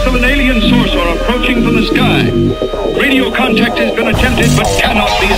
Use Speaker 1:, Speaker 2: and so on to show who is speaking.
Speaker 1: Reports of an alien source are approaching from the sky. Radio contact has been attempted but cannot be